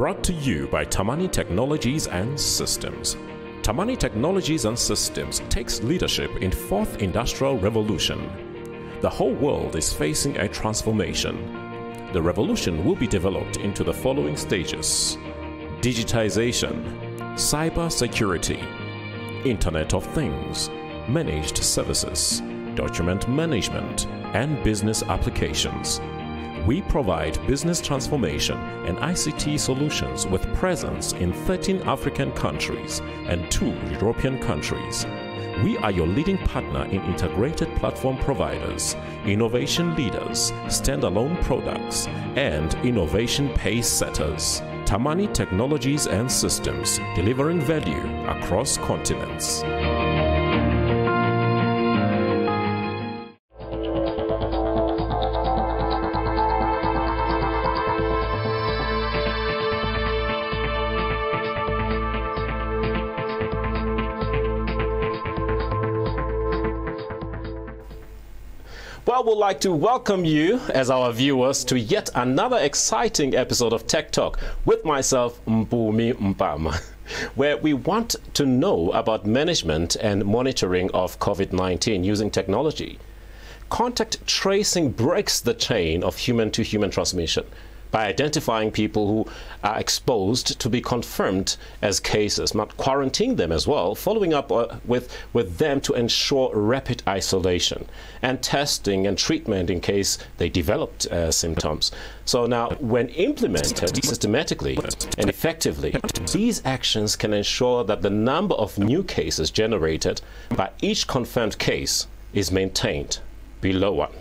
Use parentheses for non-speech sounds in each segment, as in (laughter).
Brought to you by Tamani Technologies and Systems. Tamani Technologies and Systems takes leadership in fourth industrial revolution. The whole world is facing a transformation. The revolution will be developed into the following stages: digitization, cyber security, Internet of Things, managed services, document management, and business applications. We provide business transformation and ICT solutions with presence in 13 African countries and two European countries. We are your leading partner in integrated platform providers, innovation leaders, standalone products, and innovation pace setters. Tamani Technologies and Systems, delivering value across continents. Well, we'd like to welcome you as our viewers to yet another exciting episode of Tech Talk with myself, Mpumi Mpama, (laughs) where we want to know about management and monitoring of COVID-19 using technology. Contact tracing breaks the chain of human-to-human transmission by identifying people who are exposed to be confirmed as cases, not quarantining them as well, following up uh, with, with them to ensure rapid isolation, and testing and treatment in case they developed uh, symptoms. So now, when implemented systematically and effectively, these actions can ensure that the number of new cases generated by each confirmed case is maintained below one.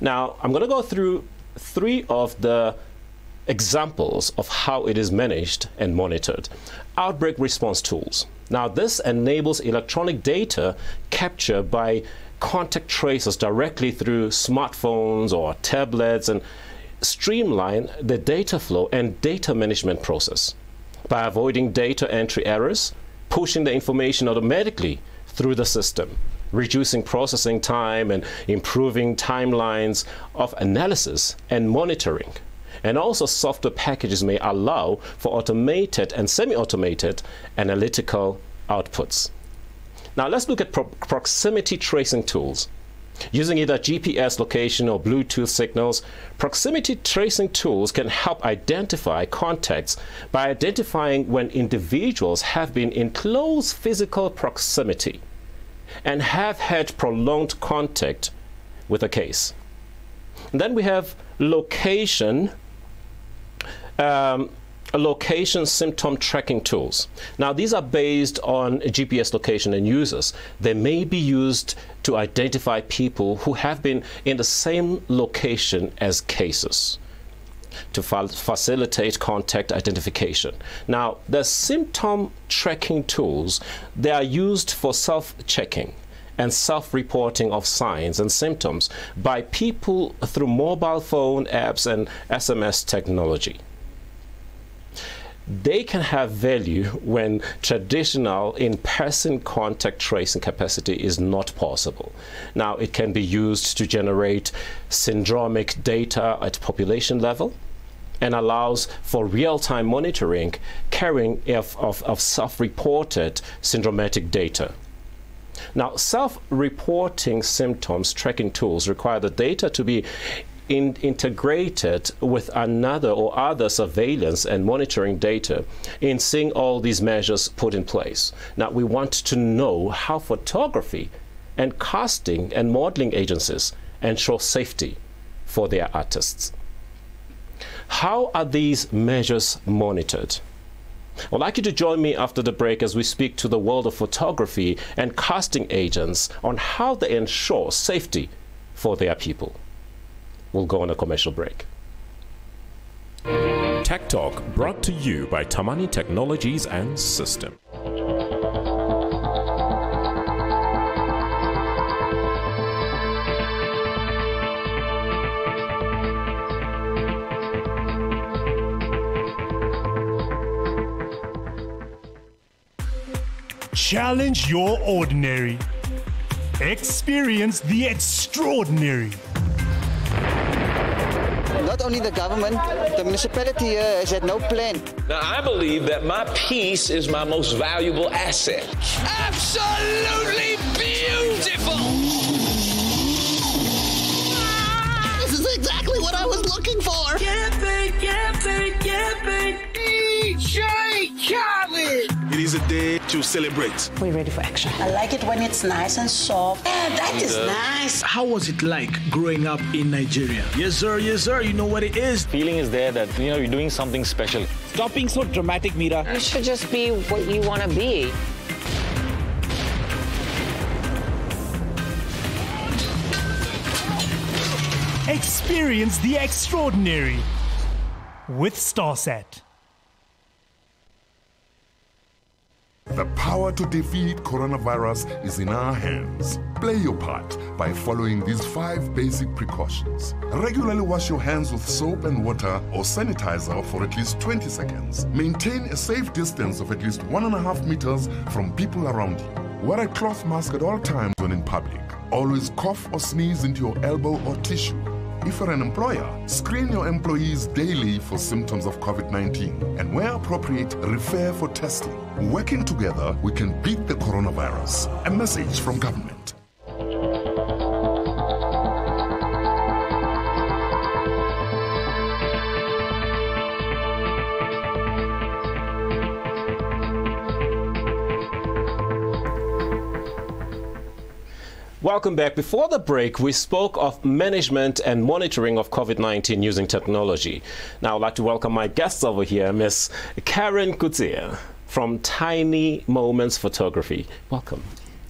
Now, I'm going to go through three of the examples of how it is managed and monitored. Outbreak response tools. Now, this enables electronic data capture by contact tracers directly through smartphones or tablets and streamline the data flow and data management process by avoiding data entry errors, pushing the information automatically through the system reducing processing time and improving timelines of analysis and monitoring. And also software packages may allow for automated and semi-automated analytical outputs. Now let's look at pro proximity tracing tools. Using either GPS location or Bluetooth signals, proximity tracing tools can help identify contacts by identifying when individuals have been in close physical proximity and have had prolonged contact with a case. And then we have location, um, location symptom tracking tools. Now, these are based on GPS location and users. They may be used to identify people who have been in the same location as cases to facilitate contact identification. Now, the symptom tracking tools, they are used for self-checking and self-reporting of signs and symptoms by people through mobile phone apps and SMS technology they can have value when traditional in-person contact tracing capacity is not possible. Now, it can be used to generate syndromic data at population level and allows for real-time monitoring, carrying of, of, of self-reported syndromatic data. Now, self-reporting symptoms tracking tools require the data to be in integrated with another or other surveillance and monitoring data in seeing all these measures put in place. Now, we want to know how photography and casting and modeling agencies ensure safety for their artists. How are these measures monitored? I'd like you to join me after the break as we speak to the world of photography and casting agents on how they ensure safety for their people. We'll go on a commercial break. Tech Talk brought to you by Tamani Technologies and System. Challenge your ordinary. Experience the extraordinary not only the government, the municipality uh, here has had no plan. Now, I believe that my peace is my most valuable asset. Absolutely beautiful! This is exactly what I was looking for. Camping, camping, camping. DJ Khaled! It is a day to celebrate. We're ready for action. I like it when it's nice and soft. Yeah, that is nice. How was it like growing up in Nigeria? Yes, sir, yes, sir. You know what it is. Feeling is there that, you know, you're doing something special. Stop being so dramatic, Mira. You should just be what you want to be. Experience the extraordinary with StarSat. The power to defeat coronavirus is in our hands. Play your part by following these five basic precautions. Regularly wash your hands with soap and water or sanitizer for at least 20 seconds. Maintain a safe distance of at least one and a half meters from people around you. Wear a cloth mask at all times when in public. Always cough or sneeze into your elbow or tissue. If you're an employer, screen your employees daily for symptoms of COVID 19 and, where appropriate, refer for testing. Working together, we can beat the coronavirus. A message from government. Welcome back. Before the break, we spoke of management and monitoring of COVID 19 using technology. Now, I'd like to welcome my guests over here, Miss Carin Kotze from Tiny Moments Photography. Welcome.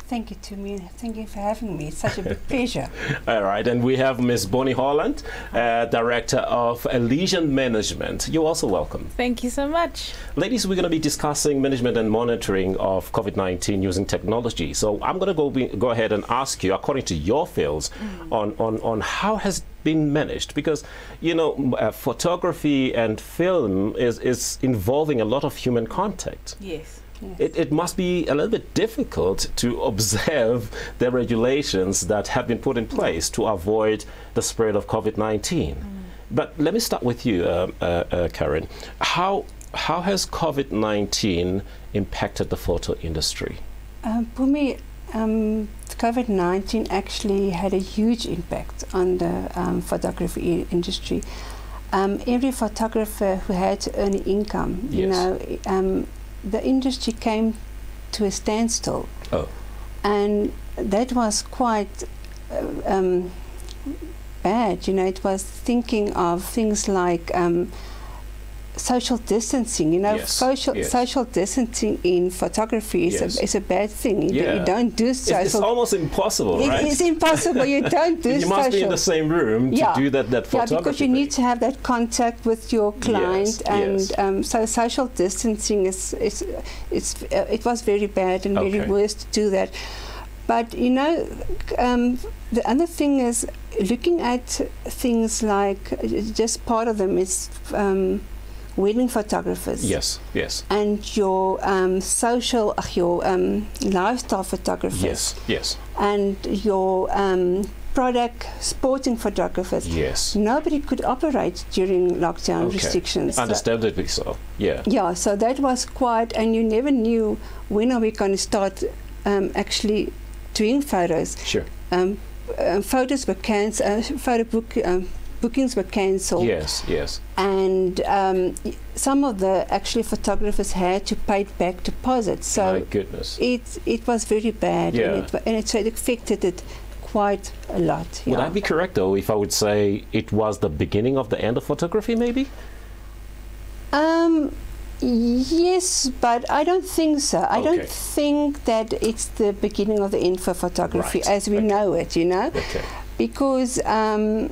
Thank you to me. Thank you for having me. It's such a big pleasure. (laughs) All right, and we have Miss Bonnie Holland, uh, Director of Elysian Management. You're also welcome. Thank you so much. Ladies, we're going to be discussing management and monitoring of COVID-19 using technology. So I'm going to go, be, go ahead and ask you, according to your fields, mm. on, on, on how has been managed because you know uh, photography and film is, is involving a lot of human contact yes Yes. It, it, must be a little bit difficult to (laughs) observe the regulations that have been put in place to avoid the spread of COVID 19. Mm. But let me start with you, uh, uh, uh, Carin. How, how has COVID 19 impacted the photo industry? Um, for me, um, COVID 19 actually had a huge impact on the um, photography industry. Um, every photographer who had to earn income, yes. you know, um, the industry came to a standstill. Oh. And that was quite uh, um, bad. You know, it was thinking of things like um, social distancing. You know, yes. social yes. social distancing in photography is, yes. a, is a bad thing. You, yeah. do, you don't do social. It's, it's almost impossible, it, right? It's impossible. You (laughs) don't do you social. must be in the same room to yeah. do that. That photography. Yeah, because you thing. need to have that contact with your client, and um, so social distancing is is it's uh, it was very bad and okay. very worse to do that. But you know, um, the other thing is looking at things like just part of them is um, wedding photographers. Yes, yes. And your um, social, uh, your um, lifestyle photographers. Yes, yes. And your um, product sporting photographers. Yes. Nobody could operate during lockdown okay. restrictions. Understandably so. Yeah. Yeah. So that was quite, and you never knew when are we going to start um, actually doing photos. Sure. Um, uh, photos were cancelled. Uh, photo book um, bookings were cancelled. Yes, yes. And um, some of the actually photographers had to pay back deposits. So My goodness. it it was very bad, Yeah. and, it, and it, so it affected it quite a lot. Would yeah. I be correct though if I would say it was the beginning of the end of photography, maybe? Um, yes, but I don't think so. I Okay. don't think that it's the beginning of the end for photography Right. as we Okay. know it. You know, Okay. because. Um,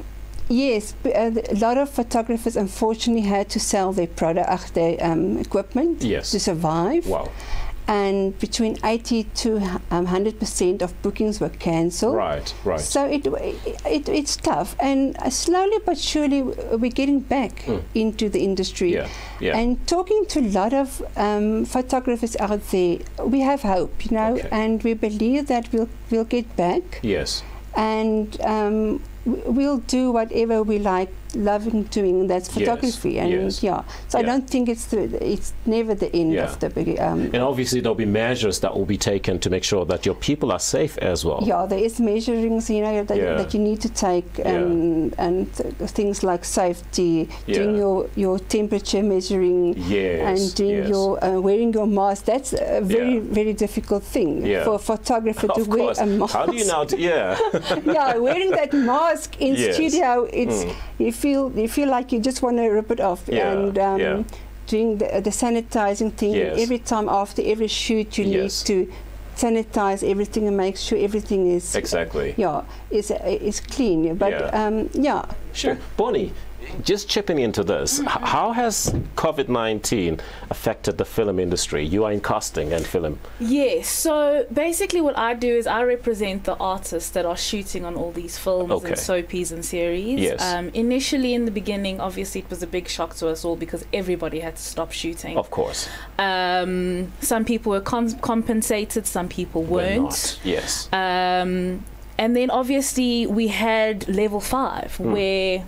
Yes, uh, a lot of photographers unfortunately had to sell their product, their um, equipment Yes. to survive. Wow. And between 80 to um, 100% of bookings were cancelled. Right, right. So it, it, it's tough. And uh, slowly but surely we're getting back Mm. into the industry. Yeah, yeah. And talking to a lot of um, photographers out there, we have hope, you know, Okay. and we believe that we'll, we'll get back Yes. and um, we'll do whatever we like loving doing that's photography, Yes, and yes. yeah. So I don't think it's the, it's never the end Yeah. of the big. Um, And obviously, there'll be measures that will be taken to make sure that your people are safe as well. yeah, there is measurings, you know, that, Yeah. that you need to take, Yeah. and and things like safety, doing your your temperature measuring, Yes, and doing yes. your uh, wearing your mask. That's a very Yeah. very difficult thing Yeah. for a photographer to wear a mask. How do you now? yeah. (laughs) yeah, wearing that mask in Yes. studio, it's Mm. You feel you feel like you just want to rip it off. Yeah, And um, yeah. doing the, the sanitizing thing Yes. every time after every shoot, you Yes. need to sanitize everything and make sure everything is Exactly. yeah is is clean. But Yeah. um, yeah, Sure. Bonnie, just chipping into this, h- how has COVID 19 affected the film industry? You are in casting and film. Yes. So basically, what I do is I represent the artists that are shooting on all these films Okay. and soapies and series. Yes. Um, initially, in the beginning, obviously, it was a big shock to us all because everybody had to stop shooting. Of course. Um, some people were compensated, some people We're weren't. Yes. Um, and then obviously we had level five Hmm. where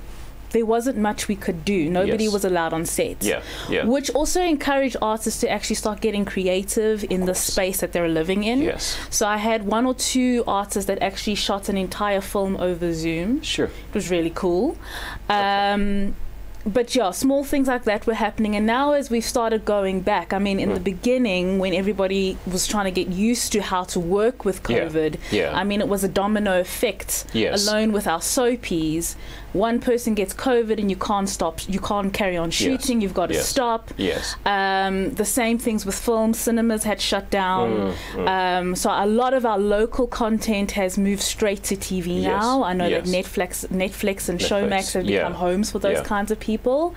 there wasn't much we could do. Nobody Yes. was allowed on set. Yeah, yeah. Which also encouraged artists to actually start getting creative in the space that they're living in. Yes. So I had one or two artists that actually shot an entire film over Zoom. Sure. It was really cool. Um, but yeah, small things like that were happening. And now, as we've started going back, I mean, in Hmm. the beginning, when everybody was trying to get used to how to work with Yeah, COVID, yeah. I mean, it was a domino effect. Yes. Alone with our soapies, one person gets COVID and you can't stop, you can't carry on shooting, you've got to Yes. stop. Yes. Um, the same things with film. Cinemas had shut down. Mm, Um, so a lot of our local content has moved straight to TV Yes, now. I know yes. that Netflix, Netflix and Netflix, Showmax have yeah, become homes for those yeah. kinds of people.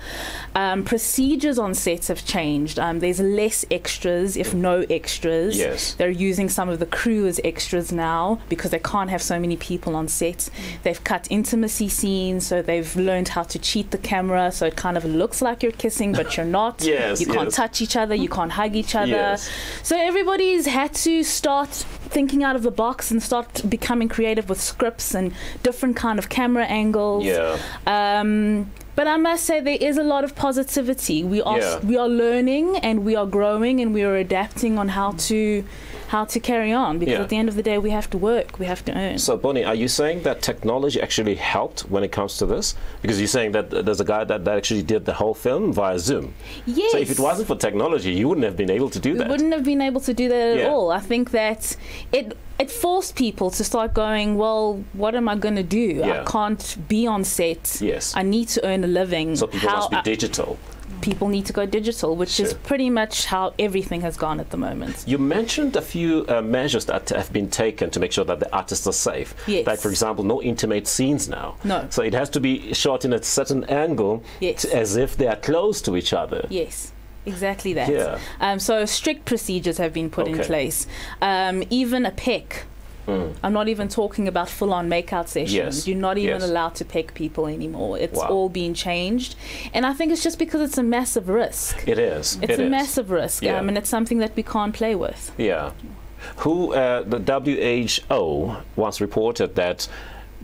Um, procedures on sets have changed. Um, there's less extras, if no extras. Yes. They're using some of the crew as extras now because they can't have so many people on set. They've cut intimacy scenes, so they've learned how to cheat the camera, so it kind of looks like you're kissing, but you're not. (laughs) Yes, you can't yes. touch each other, you can't hug each other. Yes. So everybody's had to start thinking out of the box and start becoming creative with scripts and different kind of camera angles. Yeah. Um, but I must say there is a lot of positivity. We are Yeah. we are learning and we are growing and we are adapting on how to how to carry on because Yeah. at the end of the day we have to work, we have to earn. So, Bonnie, are you saying that technology actually helped when it comes to this? Because you're saying that there's a guy that, that actually did the whole film via Zoom. yes. So, if it wasn't for technology, you wouldn't have been able to do we that. wouldn't have been able to do that at Yeah. all. I think that it it forced people to start going, well, what am I going to do? Yeah. I can't be on set. Yes. I need to earn a living. So, people How must be I- digital. People need to go digital, which is pretty much how everything has gone at the moment. You mentioned a few uh, measures that have been taken to make sure that the artists are safe. Yes. Like, for example, no intimate scenes now. No. So it has to be shot in a certain angle Yes. as if they are close to each other. Yes. Exactly that. Yeah. Um, so strict procedures have been put in place. Um, even a peck. Mm. I'm not even talking about full-on makeout sessions. Yes. You're not even Yes. allowed to peck people anymore. It's Wow. all being changed, and I think it's just because it's a massive risk. It is. It's It a is. massive risk, Yeah. um, and it's something that we can't play with. Yeah. Who uh, the WHO once reported that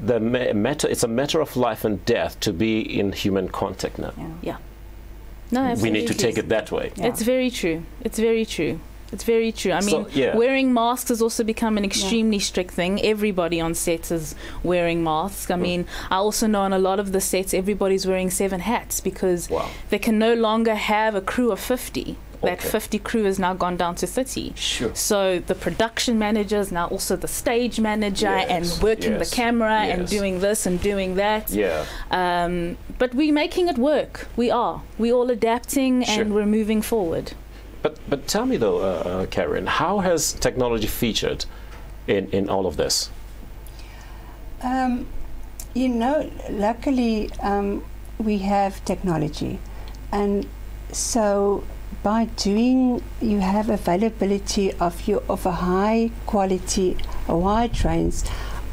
the matter it's a matter of life and death to be in human contact now. Yeah. No, absolutely. We need to take it that way. It's very true. It's very true. It's very true. I So, mean, yeah. wearing masks has also become an extremely strict thing. Everybody on sets is wearing masks. I Hmm. mean, I also know on a lot of the sets, everybody's wearing seven hats because Wow. they can no longer have a crew of 50. That 50 crew has now gone down to 30. Sure. So the production manager is now also the stage manager Yes, and working yes, the camera and doing this and doing that. Yeah. Um, but we're making it work. We are. We're all adapting Sure. and we're moving forward. But but tell me though, uh, uh, Carin, how has technology featured in in all of this? Um, you know, luckily um, we have technology, and so by doing, you have availability of your of a high quality, a wide range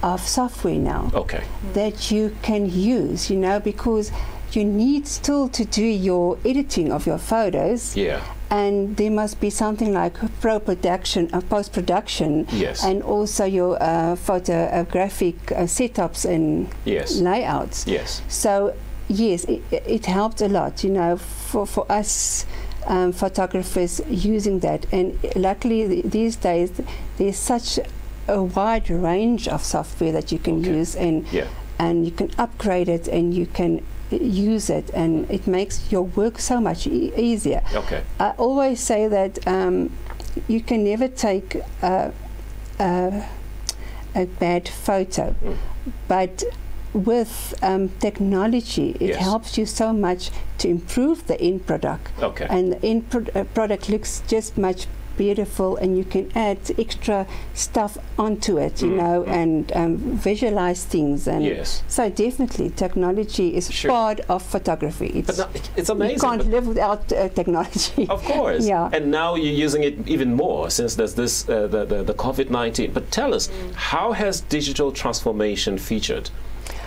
of software now Okay. that you can use. You know, because you need still to do your editing of your photos Yeah. And there must be something like pro production, uh, post production, Yes. and also your uh, photographic uh, setups and Yes. layouts. Yes. So yes, it, it helped a lot, you know, for, for us um, photographers using that. And luckily, th- these days, there's such a wide range of software that you can use, and Yeah. and you can upgrade it, and you can use it, and it makes your work so much e- easier. Okay. I always say that um, you can never take a, a, a bad photo, Mm. but with um, technology, it Yes. helps you so much to improve the end product. Okay. And the end pro- uh, product looks just much beautiful, and you can add extra stuff onto it, you Mm, know, mm. and um, visualize things. And Yes. so definitely, technology is Sure. part of photography. It's, no, it's amazing. You can't live without uh, technology. (laughs) Of course. Yeah. And now you're using it even more since there's this uh, the, the, the COVID 19. But tell us, how has digital transformation featured?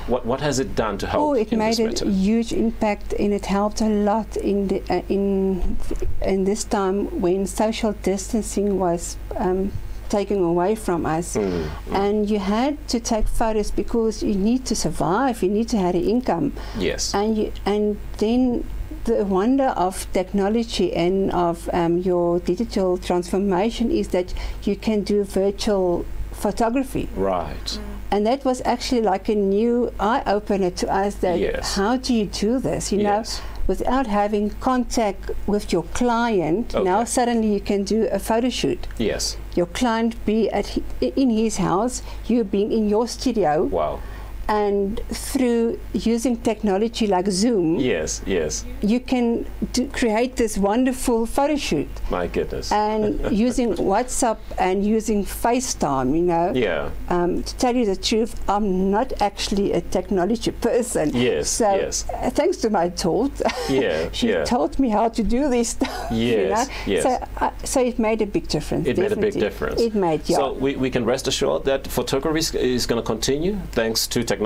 What, what has it done to help Oh, it in made this a huge impact, and it helped a lot in the, uh, in in this time when social distancing was um, taken away from us, Mm, and you had to take photos because you need to survive. You need to have an income, Yes. and you, and then the wonder of technology and of um, your digital transformation is that you can do virtual photography Right. And that was actually like a new eye opener to us that Yes. how do you do this you Yes. know without having contact with your client now suddenly you can do a photo shoot Yes. your client be at in his house you being in your studio Wow. And through using technology like zoom Yes. Yes. you can create this wonderful photo shoot My goodness. and (laughs) using whatsapp and using facetime you know yeah. um, to tell you the truth, I'm not actually a technology person. Yes, So yes. uh, thanks to my taught, (laughs) Yeah, she yeah. taught me how to do this stuff. (laughs) you know? yes. So, uh, so it made a big difference. It made a big difference. It made, yeah. So we, we can rest assured that photography is, is going to continue thanks to technology.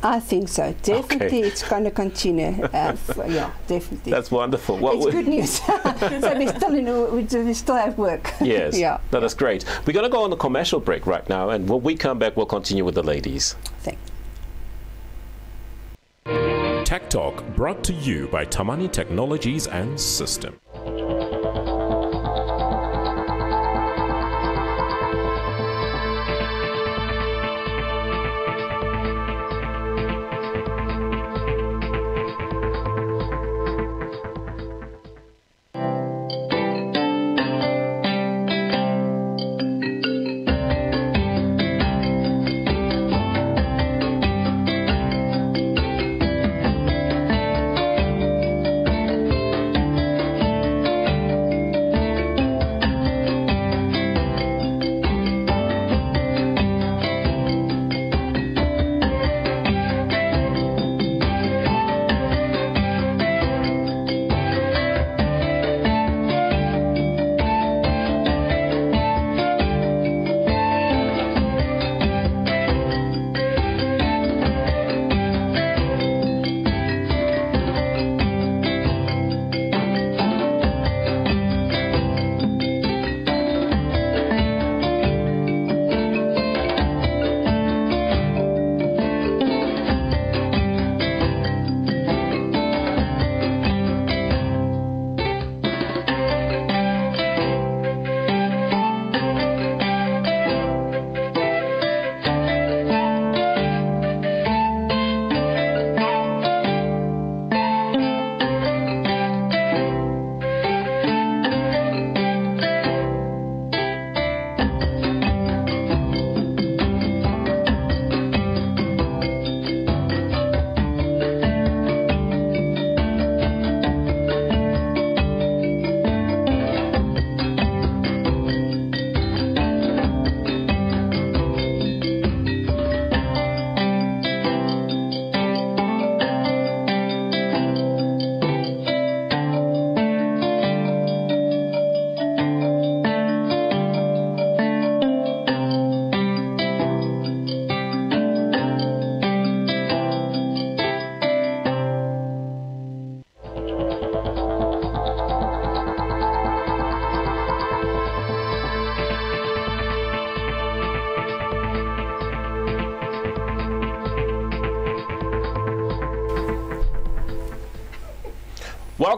I think so. Definitely, it's going to continue. Uh, f- yeah, definitely. That's wonderful. What it's good news. (laughs) so we still, you know, we, do- we still have work. (laughs) Yes. yeah. No, that's great. We're going to go on a commercial break right now, and when we come back, we'll continue with the ladies. Thanks. Tech Talk brought to you by Tamani Technologies and System.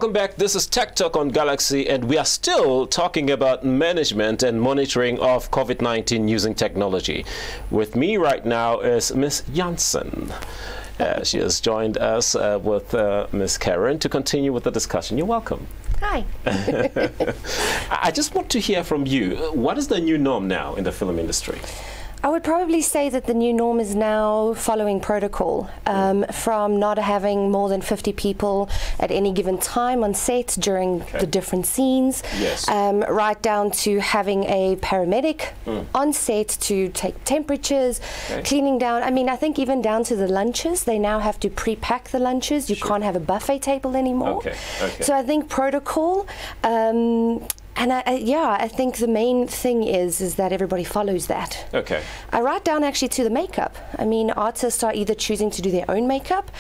Welcome back. This is Tech Talk on Galaxy, and we are still talking about management and monitoring of COVID 19 using technology. With me right now is Miss Jansen. Uh, she has joined us uh, with uh, Miss Carin to continue with the discussion. You're welcome. Hi. (laughs) I just want to hear from you. What is the new norm now in the film industry? I would probably say that the new norm is now following protocol um, from not having more than 50 people at any given time on set during okay. the different scenes, yes. um, right down to having a paramedic mm. on set to take temperatures, okay. cleaning down. I mean, I think even down to the lunches, they now have to pre pack the lunches. You sure. can't have a buffet table anymore. Okay. Okay. So I think protocol. Um, and I, I, yeah, I think the main thing is is that everybody follows that. Okay. I write down actually to the makeup. I mean, artists are either choosing to do their own makeup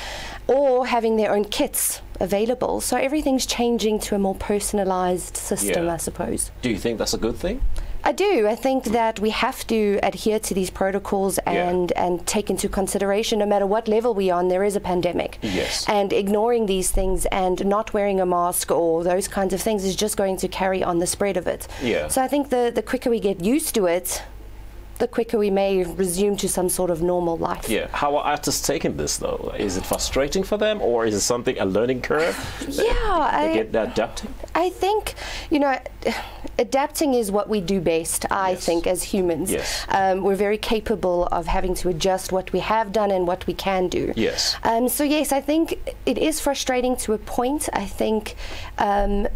or having their own kits available. So everything's changing to a more personalized system, yeah. I suppose. Do you think that's a good thing? I do. I think that we have to adhere to these protocols and, yeah. and take into consideration, no matter what level we're on, there is a pandemic. Yes. And ignoring these things and not wearing a mask or those kinds of things is just going to carry on the spread of it. Yeah. So I think the, the quicker we get used to it, the quicker we may resume to some sort of normal life. Yeah. How are artists taking this though? Is it frustrating for them, or is it something a learning curve? yeah, they I get adapting. I think you know, adapting is what we do best. I yes. think as humans, yes. um, we're very capable of having to adjust what we have done and what we can do. Yes. Um, so yes, I think it is frustrating to a point. I think. Um,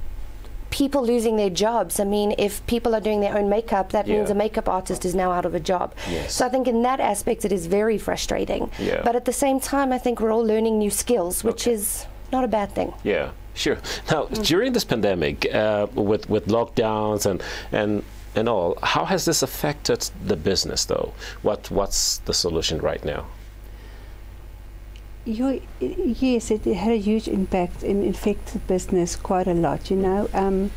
people losing their jobs. I mean, if people are doing their own makeup, that yeah. means a makeup artist is now out of a job. Yes. So I think in that aspect, it is very frustrating. Yeah. But at the same time, I think we're all learning new skills, which okay. is not a bad thing. Yeah. Sure. Now, mm. during this pandemic, uh, with with lockdowns and and and all, how has this affected the business, though? What what's the solution right now? You, yes, it, had a huge impact and affected business quite a lot. You know, um,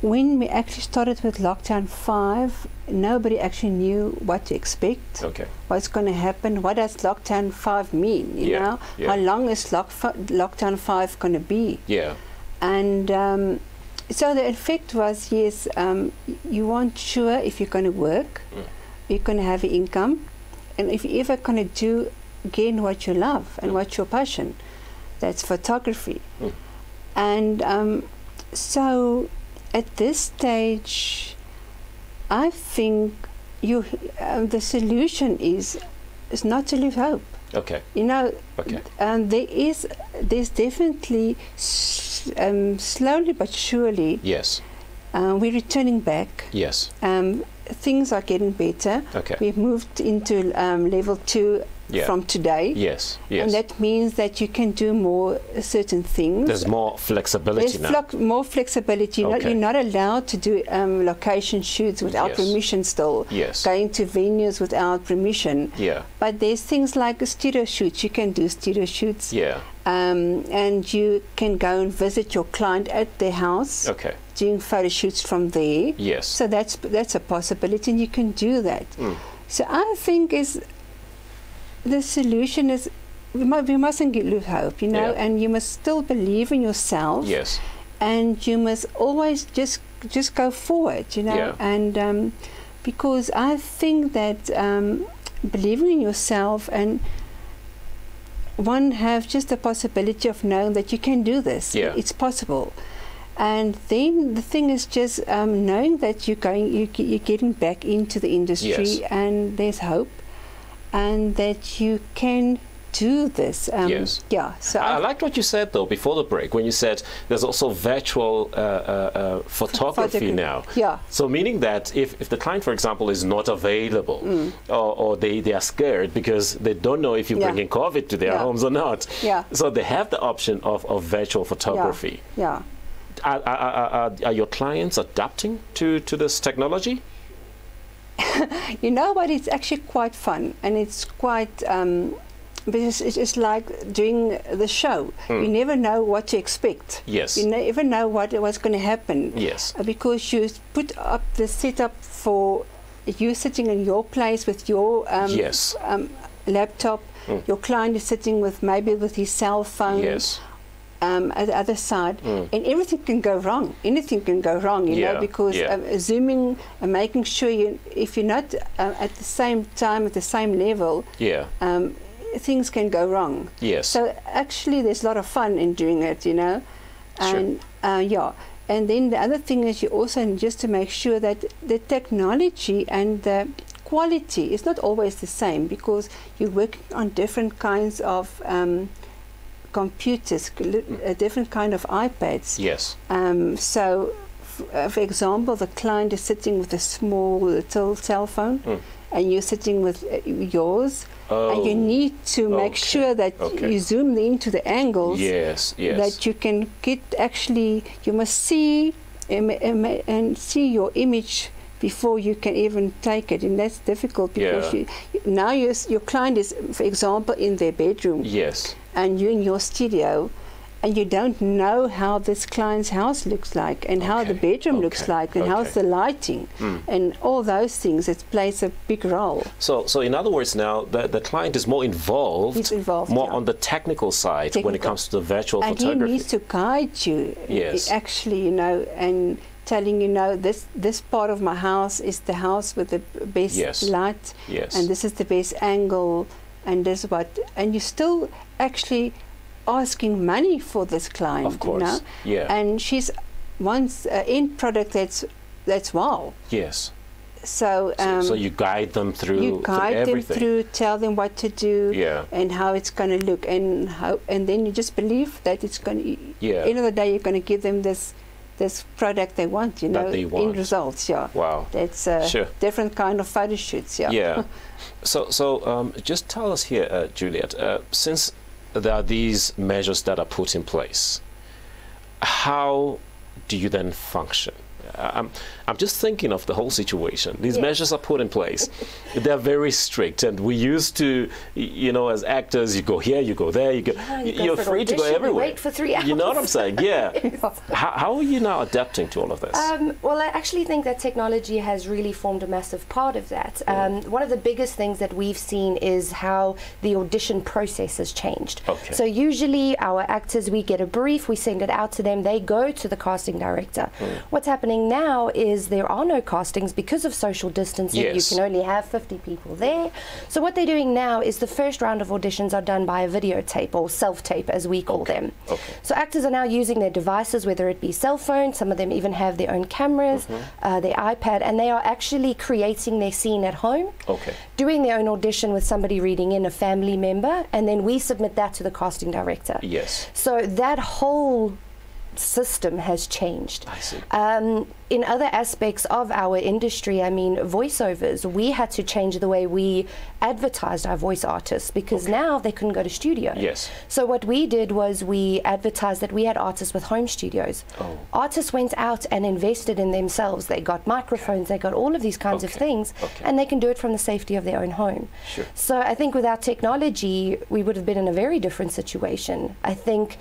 when we actually started with lockdown five, nobody actually knew what to expect. Okay. What's going to happen? What does lockdown five mean? You yeah. know, yeah. how long is lock lockdown five going to be? Yeah. And um, so the effect was yes, um, you weren't sure if you're going to work, mm. you're going to have income, and if you're ever going to do again what you love and mm. what's your passion. That's photography. Mm. And um, so at this stage, I think you um, the solution is is not to lose hope. Okay. You know, okay. um, there is there's definitely um, slowly but surely. Yes. Uh, we're returning back. Yes. Um, things are getting better. Okay. We've moved into um, level two yeah. from today. Yes, yes. And that means that you can do more uh, certain things. There's more flexibility There's more flexibility. Okay. Not, you're not allowed to do um, location shoots without yes. permission still. Yes. Going to venues without permission. Yeah. But there's things like studio shoots. You can do studio shoots. Yeah. Um, and you can go and visit your client at their house. Okay. Doing photo shoots from there. Yes. So that's that's a possibility, and you can do that. Mm. So I think is the solution is we, mu we mustn't get, lose hope, you know, yeah. and you must still believe in yourself. Yes. And you must always just just go forward, you know, yeah. and um, because I think that um, believing in yourself and one have just the possibility of knowing that you can do this. Yeah. It's possible. And then the thing is just um, knowing that you're going, you, you're getting back into the industry, yes. and there's hope, and that you can do this. Um, yes. Yeah. So I, I liked what you said though before the break when you said there's also virtual uh, uh, uh, photography now. Yeah. So meaning that if, if the client, for example, is not available mm. or, or, they, they are scared because they don't know if you're yeah. bringing COVID to their yeah. homes or not. Yeah. So they have the option of, of virtual photography. Yeah. Are, are, are, are, your clients adapting to, to this technology? (laughs) you know what? It's actually quite fun and it's quite. Um, because it's, it's like doing the show. Mm. You never know what to expect. Yes. You never know what what's going to happen. Yes. Uh, because you put up the setup for you sitting in your place with your um, yes. um, laptop. Mm. Your client is sitting with maybe with his cell phone. Yes. Um, at the other side, Mm. and everything can go wrong. Anything can go wrong, you Yeah, know, because yeah. um, zooming and making sure you, if you're not uh, at the same time at the same level, Yeah. um, things can go wrong. Yes. So actually, there's a lot of fun in doing it, you know, Sure. and uh, yeah. And then the other thing is you also need just to make sure that the technology and the quality is not always the same because you're working on different kinds of um, computers, a different kind of iPads. Yes. Um, so, f- uh, for example, the client is sitting with a small little cell phone, Mm. and you're sitting with uh, yours, and you Oh, need to make okay, sure that okay. you zoom into the angles Yes, yes. that you can get actually. You must see and see your image before you can even take it, and that's difficult because Yeah. you, now your your client is, for example, in their bedroom Yes. And you're in your studio and you don't know how this client's house looks like and how the bedroom looks like and how's the lighting Mm. and all those things it plays a big role So, so in other words, now the, the client is more involved, involved, more yeah. on the technical side when it comes to the virtual and photography. he needs to guide you Yes. actually you know and telling you know this this part of my house is the house with the b- best Yes. light Yes. and this is the best angle and this is what and you're still actually asking money for this client Of course, you know yeah. and she's once uh, end product that's that's wow yes. so So, um so you guide them through, you guide through them through, tell them what to do, Yeah. and how it's going to look, and how, and then you just believe that it's going to. Yeah. End of the day, you're going to give them this, this product they want. You know, they want. in results. Yeah. Wow. That's a Sure. different kind of photo shoots. Yeah. Yeah. (laughs) so, so um, just tell us here, uh, Juliet, uh, since there are these measures that are put in place, how do you then function? I'm, I'm just thinking of the whole situation. These Yeah. measures are put in place. (laughs) They're very strict, and we used to, you know, as actors, you go here, you go there, you go. Yeah, you you're an free to go everywhere. wait for three You know what I'm saying? (laughs) Yeah. how, how are you now adapting to all of this? Um, well, I actually think that technology has really formed a massive part of that. Um, one of the biggest things that we've seen is how the audition process has changed. Okay. So usually our actors, we get a brief, we send it out to them, they go to the casting director. Hmm. What's happening now is there are no castings because of social distancing. Yes. You can only have 50 people there. So what they're doing now is the first round of auditions are done by a videotape or self-tape as we call them. Okay. So actors are now using their devices, whether it be cell phones, some of them even have their own cameras, uh, their iPad, and they are actually creating their scene at home, Okay. doing their own audition with somebody reading in, a family member, and then we submit that to the casting director. Yes. So that whole system has changed. I see. Um, in other aspects of our industry, I mean, voiceovers, we had to change the way we advertised our voice artists because now they couldn't go to studio. Yes. So what we did was we advertised that we had artists with home studios. Oh. Artists went out and invested in themselves. They got microphones, they got all of these kinds of things, Okay. and they can do it from the safety of their own home. Sure. So I think without technology, we would have been in a very different situation. I think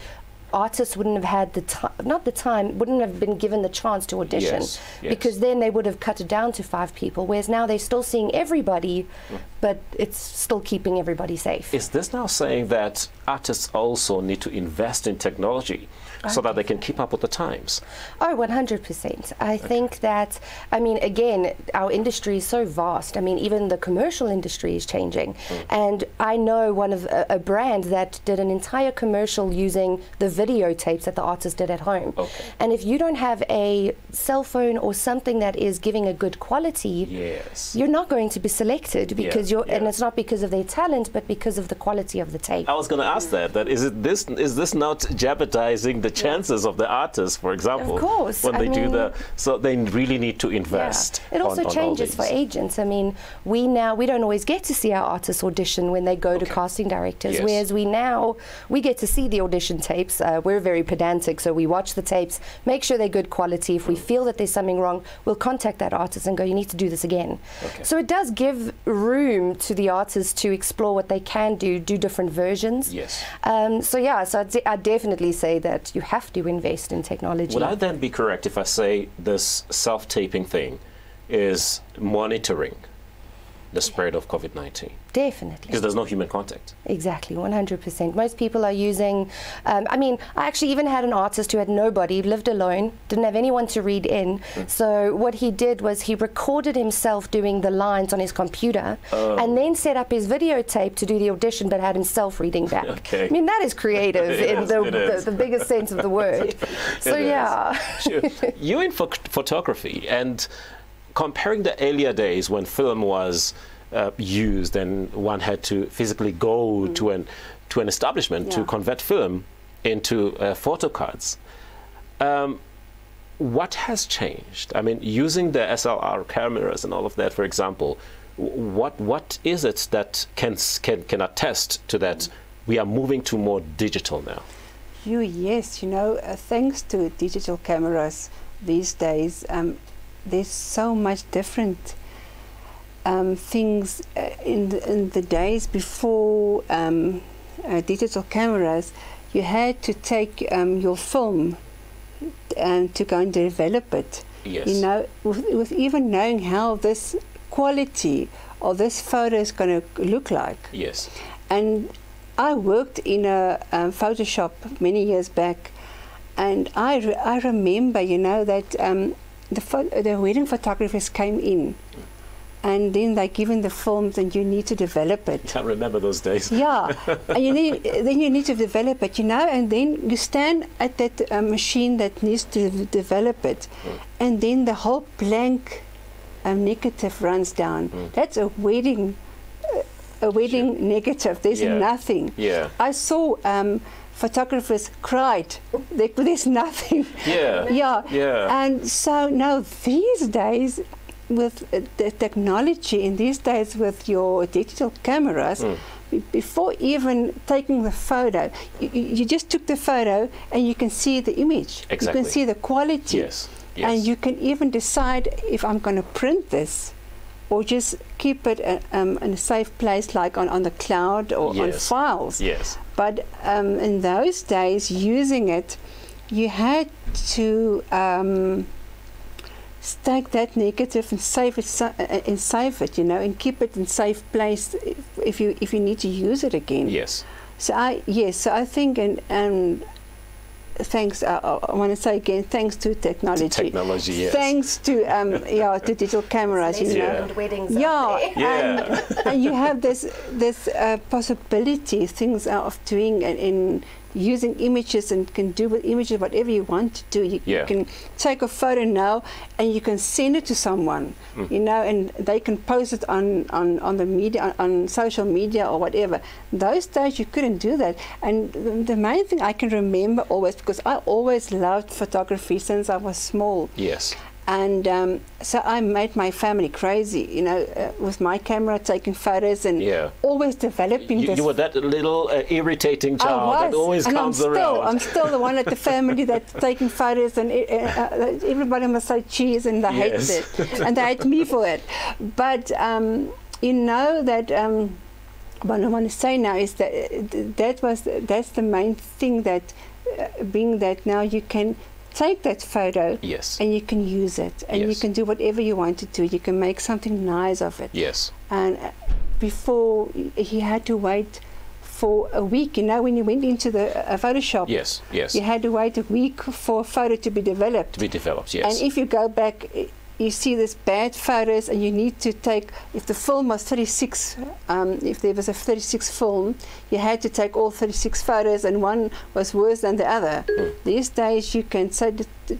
artists wouldn't have had the time, not the time, wouldn't have been given the chance to audition Yes, yes. because then they would have cut it down to five people, whereas now they're still seeing everybody, Mm. but it's still keeping everybody safe. Is this now saying that artists also need to invest in technology so that they can keep up with the times? Oh, 100%. I think that, I mean, again, our industry is so vast. I mean, even the commercial industry is changing. Mm. And I know one of a, a brand that did an entire commercial using the videotapes that the artist did at home. Okay. And if you don't have a cell phone or something that is giving a good quality, Yes. you're not going to be selected because you're, and it's not because of their talent, but because of the quality of the tape. I was going to ask that. That is it. This is this not jeopardizing the chances of the artists, for example? course, When I they do the so they really need to invest. It also on, on changes for agents. I mean, we now we don't always get to see our artists audition when they go to casting directors, Yes. whereas we now we get to see the audition tapes. Uh, we're very pedantic, so we watch the tapes, make sure they're good quality. If we feel that there's something wrong, we'll contact that artist and go, "You need to do this again." Okay. So it does give room to the artists to explore what they can do, do different versions. Yes. Um, so yeah, so I'd definitely say that you have to invest in technology. Would I then be correct if I say this self-taping thing is monitoring? The spread of COVID-19? Definitely. Because there's no human contact. Exactly, 100%. Most people are using, um, I mean, I actually even had an artist who had nobody, lived alone, didn't have anyone to read in. Mm. So what he did was he recorded himself doing the lines on his computer oh. and then set up his videotape to do the audition but had himself reading back. (laughs) Okay. I mean, that is creative (laughs) in is, the, the, the, biggest sense of the (laughs) word. so, yeah. Sure. You're in ph photography and comparing the earlier days when film was uh, used and one had to physically go mm. to an to an establishment yeah. to convert film into uh, photo cards. Um, what has changed? I mean, using the SLR cameras and all of that, for example, what what is it that can can can attest to that? Mm. We are moving to more digital now. You yes, you know, uh, thanks to digital cameras these days, um, there's so much different um, things uh, in, the, in the days before um, uh, digital cameras, you had to take um, your film and to go and develop it. Yes. You know, with, with even knowing how this quality or this photo is going to look like. Yes. And I worked in a um, Photoshop many years back, and I, re I remember, you know, that um, the, the wedding photographers came in. And then they're given the films and you need to develop it. I remember those days. Yeah, (laughs) and you need, then you need to develop it, you know, and then you stand at that uh, machine that needs to develop it, mm. and then the whole blank um, negative runs down. Mm. That's a wedding, a wedding sure. negative. There's yeah. nothing. Yeah. I saw. Um, photographers cried. there's nothing. Yeah. (laughs) Yeah. Yeah. And so now these days, with uh, the technology in these days with your digital cameras, mm. before even taking the photo, you, you, just took the photo and you can see the image. Exactly. You can see the quality. Yes. yes. And you can even decide if I'm going to print this or just keep it uh, um, in a safe place like on, on the cloud or yes. on files. Yes. But um, in those days, using it, you had to um, take that negative and save it uh, and save it, you know, and keep it in safe place if you if you need to use it again. Yes. So I yes, so I think and and thanks. Uh, I want to say again, thanks to technology. To technology, yes. Thanks to um, yeah, to digital cameras. You know. Yeah. Weddings yeah, yeah. And, and, you have this this uh, possibility things of doing in, in using images and can do with images whatever you want to do. You, yeah. you can take a photo now and you can send it to someone, mm. you know, and they can post it on, on, on the media, on, on, social media or whatever. Those days you couldn't do that. And the, the main thing I can remember always, because I always loved photography since I was small. Yes. And um, so I made my family crazy, you know, uh, with my camera taking photos and yeah. always developing you, this. You were that little uh, irritating child that always and comes I'm still, around. I'm still the one at the (laughs) family that's taking photos, and uh, uh, everybody must say cheese, and they yes. hate it, and they hate me for it. But um, you know that. Um, what I want to say now is that uh, that was that's the main thing that uh, being that now you can take that photo yes. and you can use it and yes. you can do whatever you want to do. You can make something nice of it. Yes. And uh, before he had to wait for a week, you know, when you went into the uh, Photoshop. Yes, yes. You had to wait a week for a photo to be developed. To be developed, yes. And if you go back you see this bad photos and you need to take, if the film was 36, um, if there was a 36 film, you had to take all 36 photos and one was worse than the other. Mm. These days you can say,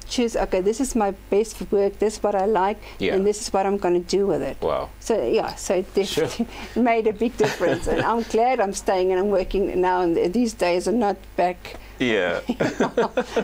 choose, okay, this is my best work, this is what I like, yeah. and this is what I'm going to do with it. Wow. So yeah, so it definitely sure. (laughs) made a big difference. and I'm glad I'm staying and I'm working now and these days are not back yeah. (laughs)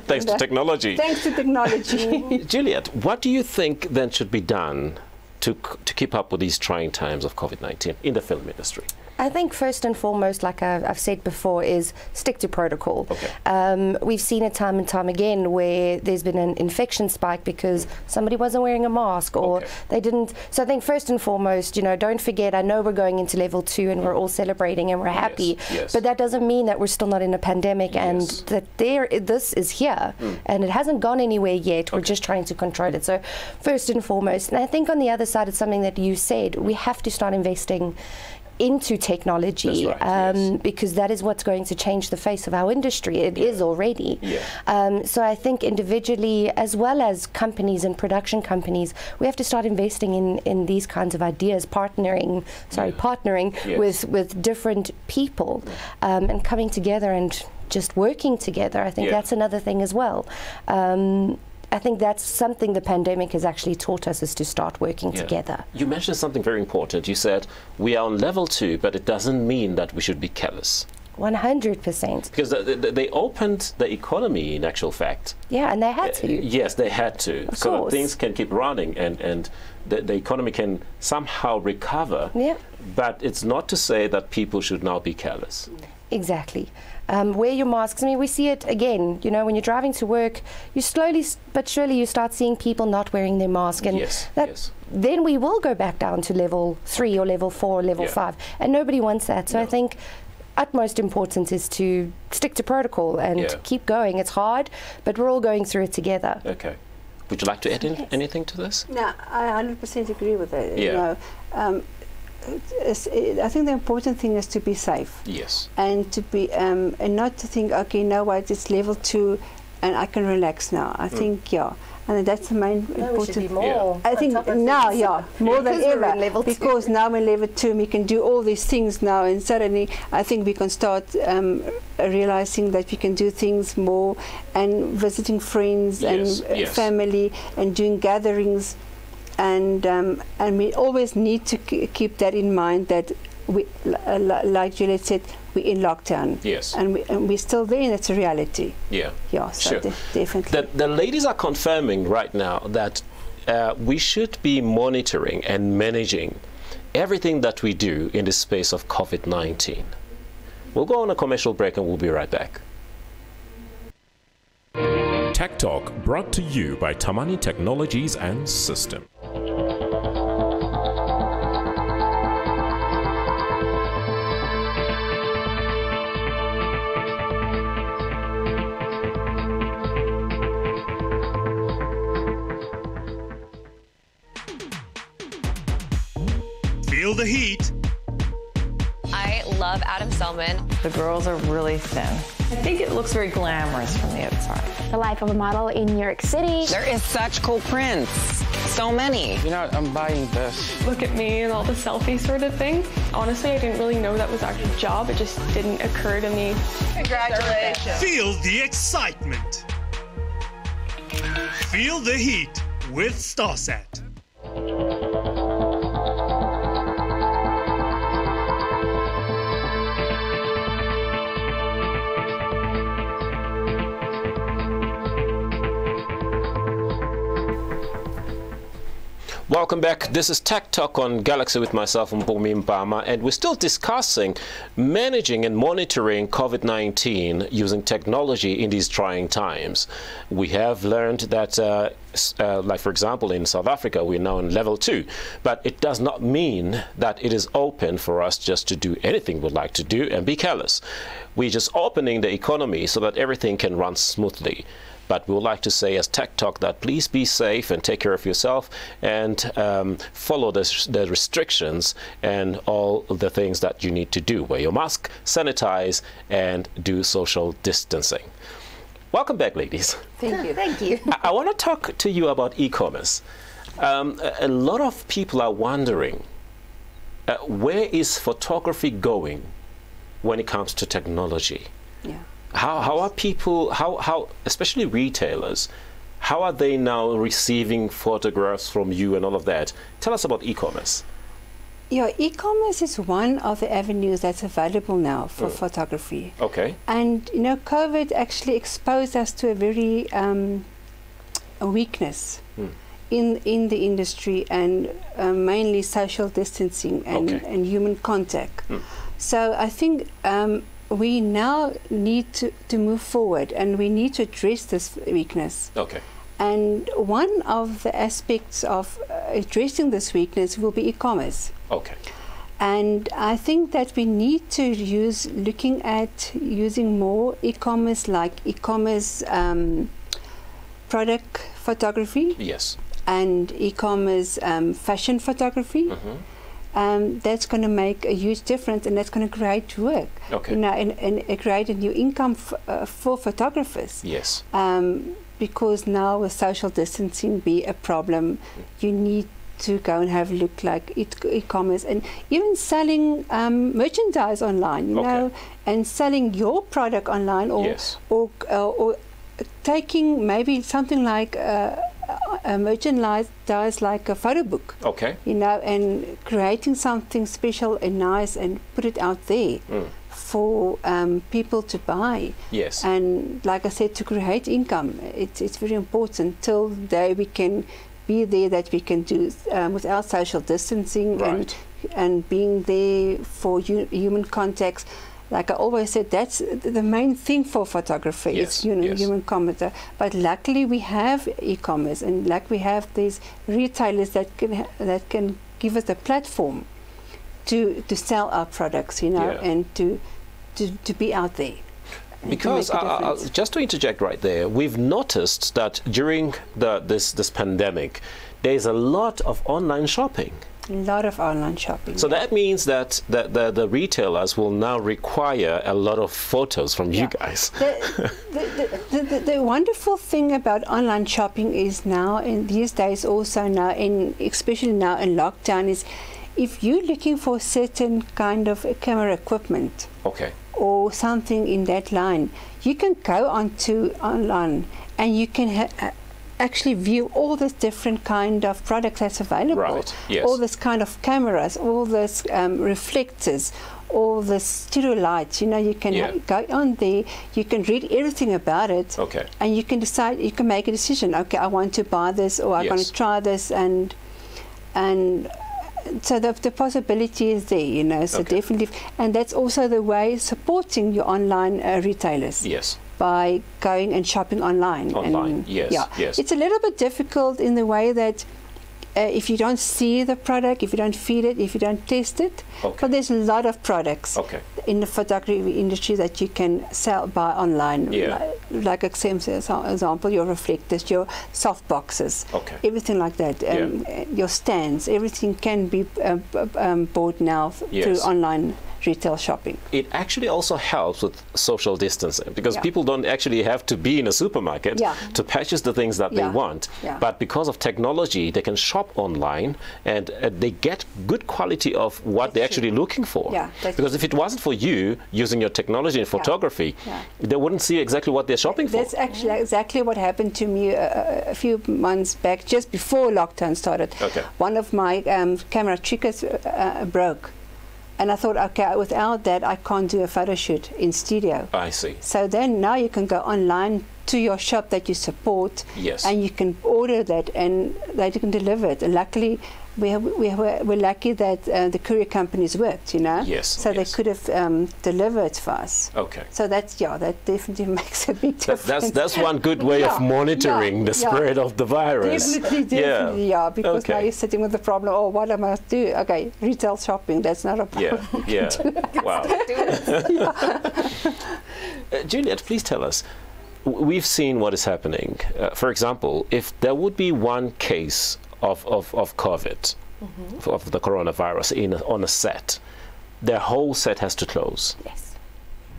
Thanks to uh, technology. Thanks to technology. (laughs) Juliet, what do you think then should be done to, to keep up with these trying times of COVID 19 in the film industry? I think first and foremost, like I've, I've said before, is stick to protocol. Okay. Um, we've seen it time and time again where there's been an infection spike because somebody wasn't wearing a mask or Okay. they didn't. So I think first and foremost, you know, don't forget. I know we're going into level two and we're all celebrating and we're happy, yes. but that doesn't mean that we're still not in a pandemic and Yes. that there this is here Mm. and it hasn't gone anywhere yet. We're just trying to control it. So first and foremost, and I think on the other side, it's something that you said. We have to start investing into technology right, um, because that is what's going to change the face of our industry. It is already. Yeah. Um, so I think individually, as well as companies and production companies, we have to start investing in, in these kinds of ideas, partnering, sorry, partnering Yes. with, with different people um, and coming together and just working together. I think Yeah. that's another thing as well. I think that's something the pandemic has actually taught us is to start working Yeah. together. You mentioned something very important. You said we are on level two, but it doesn't mean that we should be careless. 100%. Because th- th- they opened the economy, in actual fact. Yeah, and they had uh, to. Yes, they had to, Of so that things can keep running and and the, the economy can somehow recover. Yeah. But it's not to say that people should now be careless. Exactly. Um, wear your masks. I mean, we see it again. You know, when you're driving to work, you slowly but surely you start seeing people not wearing their mask, and Yes, that, yes. then we will go back down to level three or level four or level Yeah. five, and nobody wants that. So I think utmost importance is to stick to protocol and Yeah. keep going. It's hard, but we're all going through it together. Okay. Would you like to add in, anything to this? No, I 100% agree with it. You Yeah. know, um, it's, it, I think the important thing is to be safe Yes. and to be um, and not to think, okay, you know what, it's level two, and I can relax now. I think yeah. And that's the main No, we important. should be more I think now, things. yeah, more than Because we're ever. in level two. because now we're in level two, and we can do all these things now, and suddenly I think we can start um, realizing that we can do things more, and visiting friends Yes, and yes. family, and doing gatherings, and um, and we always need to keep that in mind that we, li- uh, like Juliet said, we're in lockdown. Yes. And, we, and we're still there, and it's a reality. Yeah. Yeah, so Sure. de- definitely. The, the ladies are confirming right now that uh, we should be monitoring and managing everything that we do in the space of COVID 19. We'll go on a commercial break and we'll be right back. Tech Talk brought to you by Tamani Technologies and System. Feel the heat. I love Adam Selman. The girls are really thin. I think it looks very glamorous from the outside. The life of a model in New York City. There is such cool prints. So many. You know, I'm buying this. Look at me and all the selfie sort of thing. Honestly, I didn't really know that was actually a job. It just didn't occur to me. Congratulations. Feel the excitement. Feel the heat with StarSat. Welcome back. This is Tech Talk on Galaxy with myself, Mpumi Mpama, and we're still discussing managing and monitoring COVID 19 using technology in these trying times. We have learned that, uh, uh, like for example, in South Africa, we're now in level two, but it does not mean that it is open for us just to do anything we'd like to do and be careless. We're just opening the economy so that everything can run smoothly. But we would like to say as Tech Talk that please be safe and take care of yourself and um, follow the, the restrictions and all the things that you need to do. Wear your mask, sanitize, and do social distancing. Welcome back, ladies. Thank you. Thank you. I, I want to talk to you about e-commerce. Um, a, a lot of people are wondering uh, where is photography going when it comes to technology? Yeah. How, how are people, how, how, especially retailers, how are they now receiving photographs from you and all of that? Tell us about e-commerce. Yeah, e-commerce is one of the avenues that's available now for Mm. photography. Okay. And you know, COVID actually exposed us to a very um, a weakness Mm. in in the industry and uh, mainly social distancing and, Okay. and human contact. So I think um, we now need to, to move forward and we need to address this weakness. Okay. And one of the aspects of uh, addressing this weakness will be e-commerce. Okay. And I think that we need to use looking at using more e-commerce, like e-commerce um, product photography Yes. and e-commerce um, fashion photography. Mm-hmm. Um, that's going to make a huge difference, and that's going to create work. Okay. You know, and, and create a new income f- uh, for photographers Yes. um, because now with social distancing be a problem, you need to go and have a look like e- e-commerce and even selling um, merchandise online, you Okay. know, and selling your product online or Yes. or, uh, or taking maybe something like uh, a merchandise like a photo book Okay. you know, and creating something special and nice and put it out there Mm. for um, people to buy. Yes. And like I said, to create income, it's, it's very important till the day we can be there that we can do um, without social distancing and Right. and being there for hu- human contacts. Like I always said, that's the main thing for photography Yes, is you know, yes. human contact. But luckily we have e-commerce and like we have these retailers that can that can give us a platform to to sell our products, you know, Yeah. and to to to be out there. and to Because uh, just to interject right there, we've noticed that during the, this this pandemic, there is a lot of online shopping. A lot of online shopping. So that means that the, the, the retailers will now require a lot of photos from you guys. (laughs) the, the, the, the, wonderful thing about online shopping is now, in these days, also now, in especially now in lockdown, is if you're looking for certain kind of camera equipment Okay. or something in that line, you can go onto online and you can ha- actually view all this different kind of products that's available. Right, yes. All this kind of cameras, all this um, reflectors, all the studio lights. You know, you can Yeah. go on there, you can read everything about it, Okay. and you can decide, you can make a decision. Okay, I want to buy this, or I'm going to try this, and and so the, the possibility is there, you know. So Okay. definitely, and that's also the way supporting your online uh, retailers Yes. By going and shopping online. Online, and yes, yeah. yes. It's a little bit difficult in the way that. Uh, if you don't see the product, if you don't feel it, if you don't test it, Okay. but there's a lot of products Okay. in the photography industry that you can sell buy online. Yeah. Like, like a same example, your reflectors, your soft boxes, Okay. everything like that. Um, uh, Your stands, everything can be b- um, bought now f- through online retail shopping. It actually also helps with social distancing because Yeah. people don't actually have to be in a supermarket Yeah. to purchase the things that they want. But because of technology, they can shop online and uh, they get good quality of what they're actually looking for. Yeah, that's because if it wasn't for you using your technology and photography, they wouldn't see exactly what they're shopping for. That's actually exactly what happened to me uh, a few months back, just before lockdown started. Okay. One of my um, camera triggers uh, uh, broke. And I thought, okay, without that, I can't do a photo shoot in studio. I see. So then now you can go online to your shop that you support, Yes. and you can order that, and they can deliver it. And luckily, we have, we were, we're lucky that uh, the courier companies worked, you know. Yes, So yes. they could have um, delivered for us. Okay. So that's yeah, that definitely (laughs) makes a big That, difference. that's that's one good way (laughs) Yeah, of monitoring yeah, the yeah. spread of the virus. Definitely, definitely, yeah. because now you're sitting with the problem. Oh, what am I to do? Okay, retail shopping. That's not a problem. Yeah, yeah. (laughs) wow. Uh, Juliet, please tell us. w- We've seen what is happening. Uh, for example, if there would be one case of, of, of COVID, Mhm. of the coronavirus in a, on a set, their whole set has to close. Yes.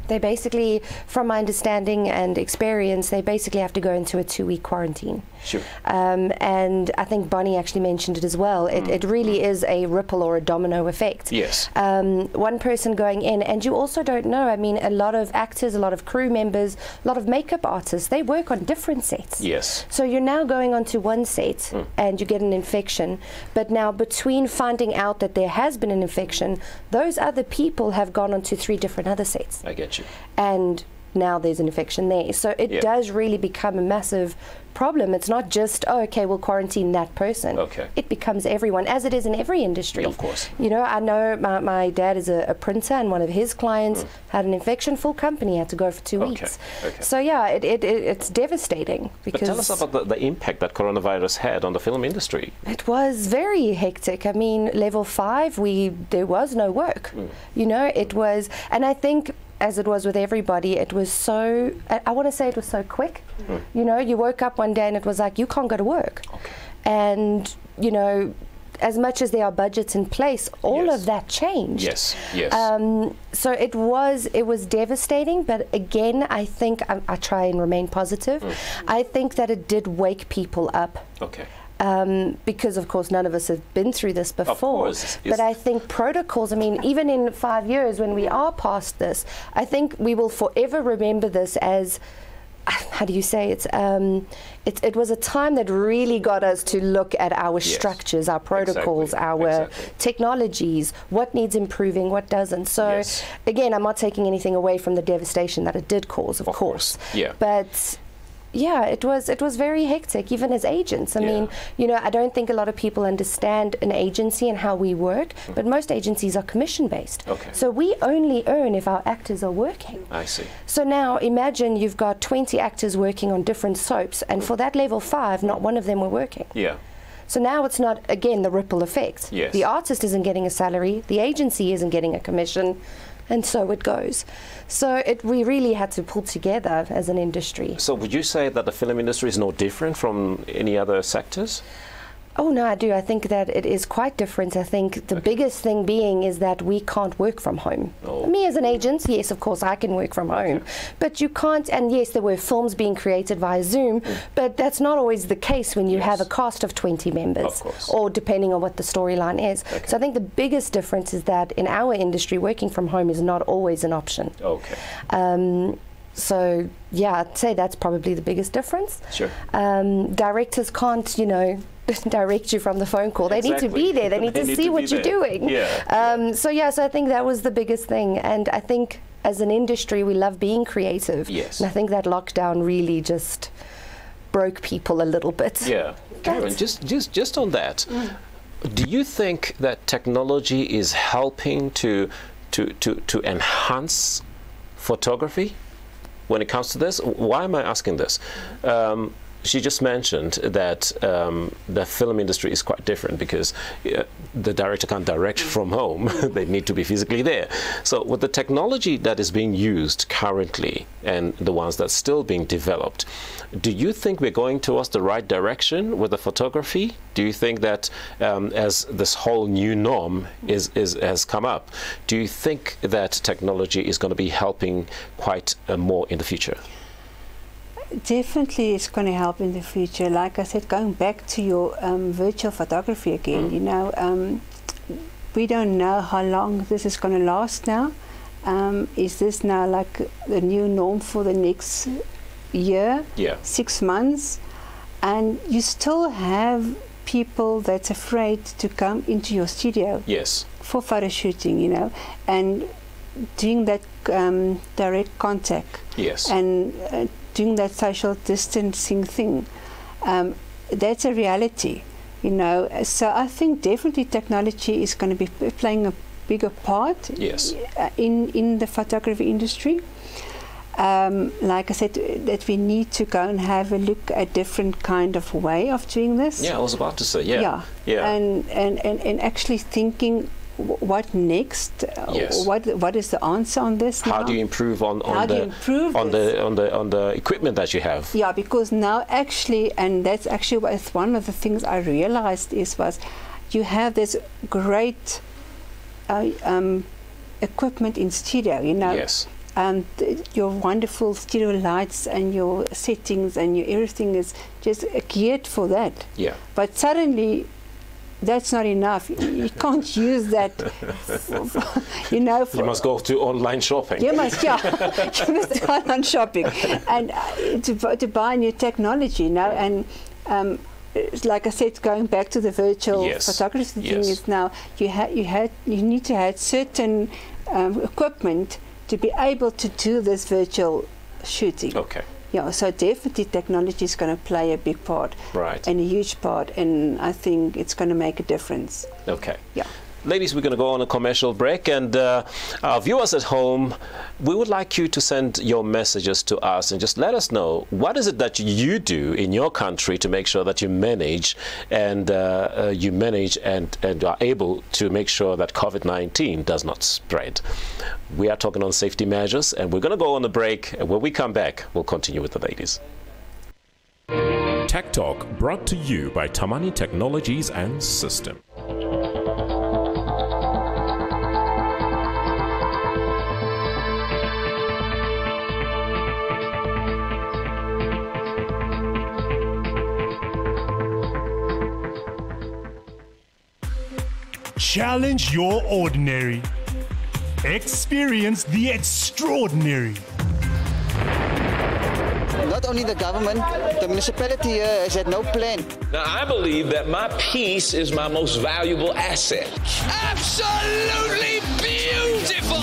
They basically, from my understanding and experience, they basically have to go into a two week quarantine. Sure. Um, and I think Bonnie actually mentioned it as well. It, it really is a ripple or a domino effect. Yes. Um, one person going in, and you also don't know. I mean, a lot of actors, a lot of crew members, a lot of makeup artists, they work on different sets. Yes. So you're now going onto one set and you get an infection, but now between finding out that there has been an infection, those other people have gone onto three different other sets. I get you. And now there's an infection there. So it Yeah. does really become a massive problem. It's not just, oh, okay, we'll quarantine that person. Okay. It becomes everyone, as it is in every industry. Of course. You know, I know my, my dad is a, a printer, and one of his clients had an infection. Full company had to go for two Mm. Okay, weeks. okay. So yeah, it, it, it, it's devastating Because But tell us about the, the impact that coronavirus had on the film industry. it was very hectic. I mean, level five, we there was no work. Mm. You know, it was, and I think as it was with everybody, it was so. I, I want to say it was so quick. Mm. You know, you woke up one day and it was like you can't go to work, and you know. As much as there are budgets in place, all of that changed. Yes, yes. Um, so it was it was devastating, but again, I think I, I try and remain positive. Mm. I think that it did wake people up Okay. Um, because of course none of us have been through this before. course, But I think protocols. I mean, even in five years when we are past this, I think we will forever remember this as. (sighs) How do you say it? Um, it? It was a time that really got us to look at our Yes. structures, our protocols, Exactly, our exactly. technologies, what needs improving, what doesn't. So, Yes. again, I'm not taking anything away from the devastation that it did cause, of, course. Yeah. But yeah, it was it was very hectic, even as agents. I mean, you know, I don't think a lot of people understand an agency and how we work, but most agencies are commission based. Okay. So we only earn if our actors are working. I see. So now imagine you've got 20 actors working on different soaps, and for that level five, not one of them were working. Yeah. So now it's not, again, the ripple effect. Yes. The artist isn't getting a salary, the agency isn't getting a commission, and so it goes. So it, we really had to pull together as an industry. So would you say that the film industry is no different from any other sectors? Oh no, I do. I think that it is quite different. I think the biggest thing being is that we can't work from home. Oh. Me as an agent, yes, of course I can work from home, but you can't. And yes, there were films being created via Zoom, Mm. but that's not always the case when you have a cast of 20 members, or depending on what the storyline is. So I think the biggest difference is that in our industry, working from home is not always an option. Okay. Um, so yeah, I'd say that's probably the biggest difference. Sure. Um, directors can't, you know, direct you from the phone call. They need to be there. They need (laughs) They to need see to what you're there. doing. Yeah, Um, so yeah, so I think that was the biggest thing, and I think as an industry we love being creative. Yes. And I think that lockdown really just broke people a little bit. Yeah. (laughs) Carin, just, just, just on that, do you think that technology is helping to, to, to, to enhance photography when it comes to this? Why am I asking this? Um, she just mentioned that um, the film industry is quite different because uh, the director can't direct (laughs) from home. (laughs) they need to be physically there. So with the technology that is being used currently and the ones that's still being developed, do you think we're going towards the right direction with the photography? Do you think that um, as this whole new norm is, is, has come up, do you think that technology is going to be helping quite uh, more in the future? Definitely, it's going to help in the future. Like I said, going back to your um, virtual photography again, you know, um, we don't know how long this is going to last now. Um, is this now like the new norm for the next year, Yeah. six months? And you still have people that's afraid to come into your studio Yes. for photo shooting, you know, and doing that um, direct contact Yes. and uh, doing that social distancing thing. Um, that's a reality, you know. So I think definitely technology is going to be playing a bigger part Yes. uh, in in the photography industry. Um, like I said, that we need to go and have a look at different kind of way of doing this. Yeah, I was about to say, yeah. Yeah. Yeah. And, and, and, and actually thinking what next? Uh, Yes. What what is the answer on this? How now? do you improve on, on the improve on this? the on the on the equipment that you have? Yeah, because now actually, and that's actually was one of the things I realized is was you have this great uh, um, equipment in studio, you know. Yes. And th- your wonderful studio lights and your settings and your everything is just geared for that. Yeah. But suddenly, that's not enough. You- can't use that, (laughs) you know. For You must go to online shopping. you must, yeah, (laughs) you must go on shopping and uh, to, to buy new technology, you know, and um, it's like I said, going back to the virtual Yes, photography thing yes. is now you ha- you had you need to have certain um, equipment to be able to do this virtual shooting. Okay. Yeah, so definitely technology is going to play a big part. Right. And a huge part, and I think it's going to make a difference. Okay. Yeah. Ladies, we're going to go on a commercial break, and uh, our viewers at home, we would like you to send your messages to us and just let us know what is it that you do in your country to make sure that you manage and uh, uh, you manage and, and are able to make sure that COVID-19 does not spread. We are talking on safety measures, and we're going to go on a break. And when we come back, we'll continue with the ladies. Tech Talk brought to you by Tamani Technologies and System. Challenge your ordinary. Experience the extraordinary. Not only the government, the municipality here has had no plan. Now, I believe that my peace is my most valuable asset. Absolutely beautiful!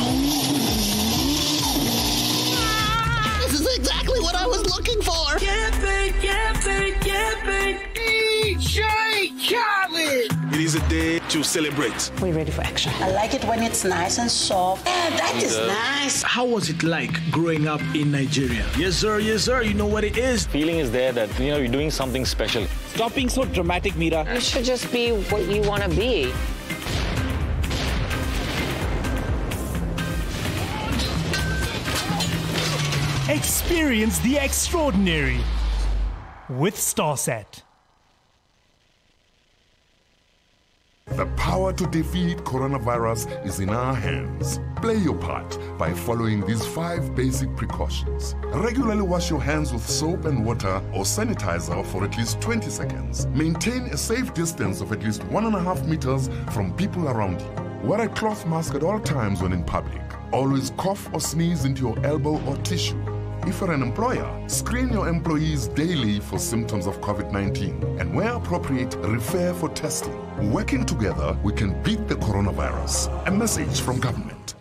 This is exactly what I was looking for. Camping, camping, camping. DJ Khaled! It is a day to celebrate. We're ready for action. I like it when it's nice and soft. Yeah, that is nice. How was it like growing up in Nigeria? Yes, sir, yes, sir, you know what it is. Feeling is there that you know you're doing something special. Stop being so dramatic, Mira. You should just be what you want to be. Experience the extraordinary with Starsat. The power to defeat coronavirus is in our hands. Play your part by following these five basic precautions. Regularly wash your hands with soap and water or sanitizer for at least 20 seconds. Maintain a safe distance of at least one and a half meters from people around you. Wear a cloth mask at all times when in public. Always cough or sneeze into your elbow or tissue. If you're an employer, screen your employees daily for symptoms of COVID 19 and, where appropriate, refer for testing. Working together, we can beat the coronavirus. A message from government.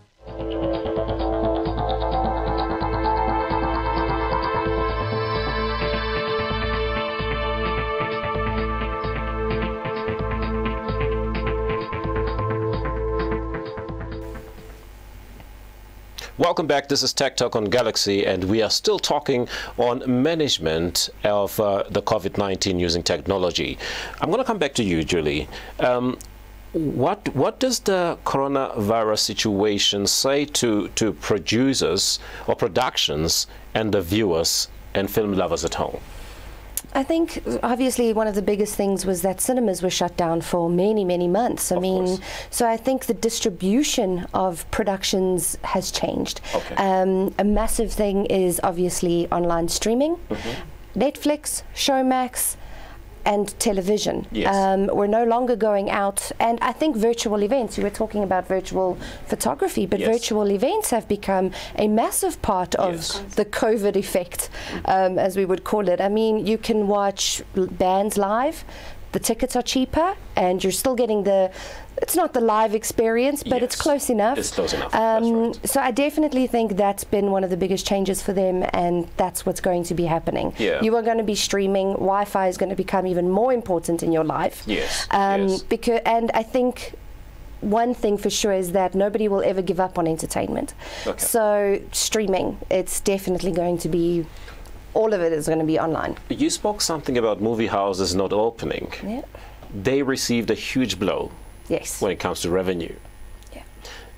Welcome back. This is Tech Talk on Galaxy, and we are still talking on management of uh, the COVID 19 using technology. I'm going to come back to you, Julie. Um, what what does the coronavirus situation say to, to producers or productions and the viewers and film lovers at home? I think obviously one of the biggest things was that cinemas were shut down for many, many months. I Of mean, course. so I think the distribution of productions has changed. Okay. Um, a massive thing is obviously online streaming, Mm-hmm. Netflix, Showmax. And television. Yes. Um, we're no longer going out, and I think virtual events. You were talking about virtual photography, but Yes. virtual events have become a massive part of Yes. the COVID effect, um, as we would call it. I mean, you can watch bands live. The tickets are cheaper, and you're still getting the. It's not the live experience, but it's close enough. It's close enough, Um, So I definitely think that's been one of the biggest changes for them, and that's what's going to be happening. Yeah. You are going to be streaming. Wi-Fi is going to become even more important in your life. Yes, Um, yes. Because, and I think one thing for sure is that nobody will ever give up on entertainment. Okay. So streaming, it's definitely going to be, all of it is going to be online. You spoke something about movie houses not opening. Yeah. They received a huge blow Yes. when it comes to revenue. Yeah.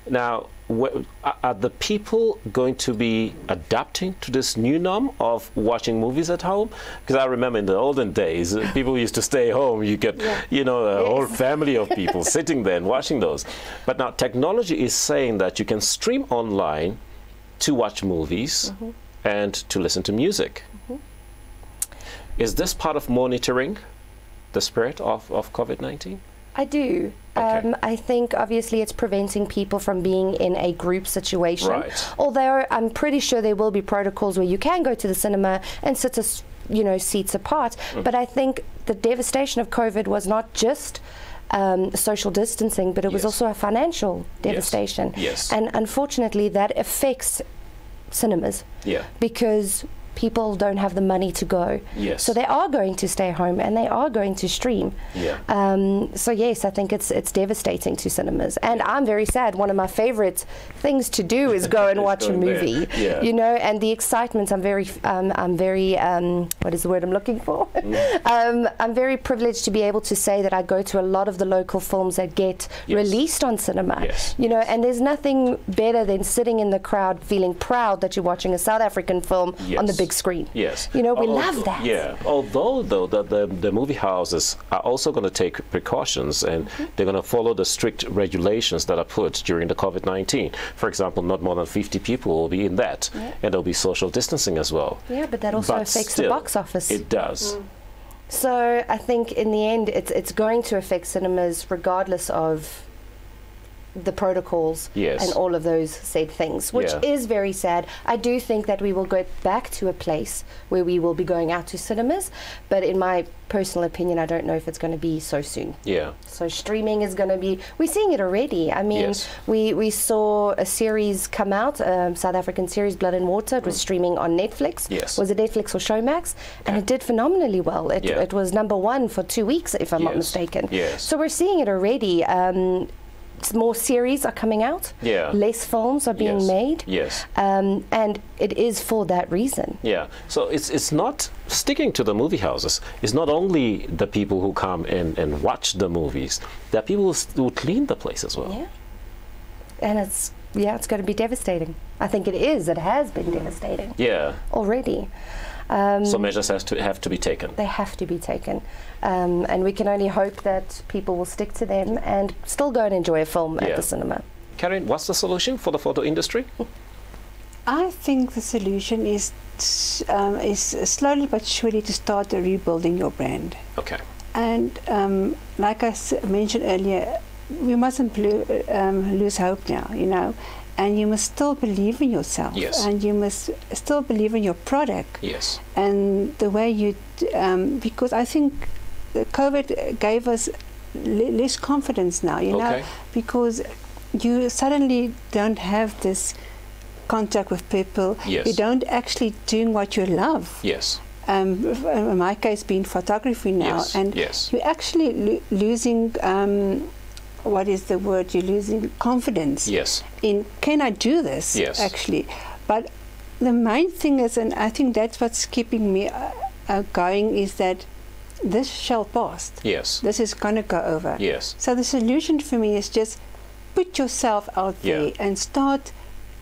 Now, are- the people going to be adapting to this new norm of watching movies at home? Because I remember in the olden days, uh, people used to stay home. You get, you know, a whole family of people (laughs) sitting there and watching those. But now technology is saying that you can stream online to watch movies and to listen to music. Is this part of monitoring the spread of, of COVID 19? I do. Um, I think obviously it's preventing people from being in a group situation. Right. Although I'm pretty sure there will be protocols where you can go to the cinema and sit as you know seats apart. Mm. But I think the devastation of COVID was not just um, social distancing, but it was also a financial devastation. Yes. Yes. And unfortunately, that affects cinemas Yeah. because people don't have the money to go. Yes. So they are going to stay home and they are going to stream. Yeah. Um, so yes, I think it's it's devastating to cinemas, and I'm very sad. One of my favorite things to do is go and (laughs) watch a there. movie. Yeah. You know, and the excitement. I'm very, um, I'm very, um, what is the word I'm looking for? (laughs) um, I'm very privileged to be able to say that I go to a lot of the local films that get Yes. released on cinema. Yes. You know, and there's nothing better than sitting in the crowd feeling proud that you're watching a South African film on the Yes. Big screen. Yes. You know, we Al- love that. Yeah. Although, though, the, the, the movie houses are also going to take precautions and Mm-hmm. they're going to follow the strict regulations that are put during the COVID 19. For example, not more than 50 people will be in that, Yeah. and there'll be social distancing as well. Yeah, but that also But affects still, the box office. It does. So I think in the end, it's it's going to affect cinemas regardless of the protocols Yes. and all of those said things, which Yeah. is very sad. I do think that we will go back to a place where we will be going out to cinemas, but in my personal opinion, I don't know if it's going to be so soon. Yeah. So streaming is going to be. We're seeing it already. I mean, Yes. we we saw a series come out, um, South African series, Blood and Water. It was streaming on Netflix. Mm. Yes. Was it Netflix or Showmax? And it did phenomenally well. It, Yeah. it was number one for two weeks, if I'm not mistaken. Yes. So we're seeing it already. Um, more series are coming out. Yeah. Less films are being Yes. made. Yes. Um, and it is for that reason. Yeah, so it's it's not sticking to the movie houses. It's not only the people who come and, and watch the movies. There are people who, who clean the place as well. Yeah. And it's yeah, it's going to be devastating. I think it is. It has been devastating Yeah. already. Um, So measures has to have to be taken. they have to be taken, um, and we can only hope that people will stick to them and still go and enjoy a film at the cinema. Carin, what's the solution for the photo industry? (laughs) I think the solution is um, is slowly but surely to start rebuilding your brand. Okay. And um, like I s- mentioned earlier, we mustn't blo- um, lose hope now, you know. And you must still believe in yourself. Yes. And you must still believe in your product. Yes. And the way you, um, because I think COVID gave us le- less confidence now, you know, because you suddenly don't have this contact with people. Yes. You don't actually doing what you love Yes. um, in my case being photography now Yes, and yes. you're actually lo- losing um, what is the word you're losing confidence Yes. in can I do this Yes. actually but the main thing is and I think that's what's keeping me uh, uh, going is that this shall pass Yes. this is going to go over Yes. so the solution for me is just put yourself out Yeah. there and start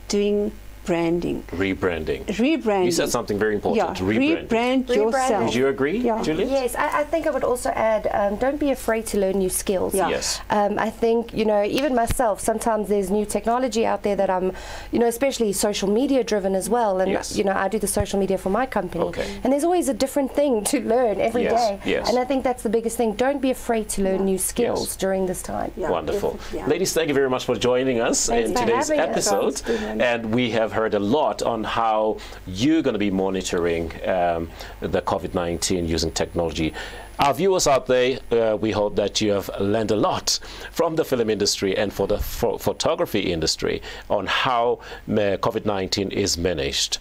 doing branding Rebranding. rebranding You said something very important. yeah, rebranding. rebrand yourself Would you agree, Yeah. Juliet? Yes, I, I think I would also add um, don't be afraid to learn new skills. Yeah. Yes. Um, I think, you know, even myself, sometimes there's new technology out there that I'm, you know, especially social media driven as well. And, Yes. you know, I do the social media for my company. Okay. And there's always a different thing to learn every day. Yes, yes. And I think that's the biggest thing. Don't be afraid to learn new skills Yes. during this time. Yeah, Wonderful. yeah. Ladies, thank you very much for joining us Thanks in for today's having us. episode. Sounds good. And we have heard a lot on how you're going to be monitoring um, the COVID 19 using technology. Our viewers out there, uh, we hope that you have learned a lot from the film industry and for the pho- photography industry on how uh, COVID 19 is managed.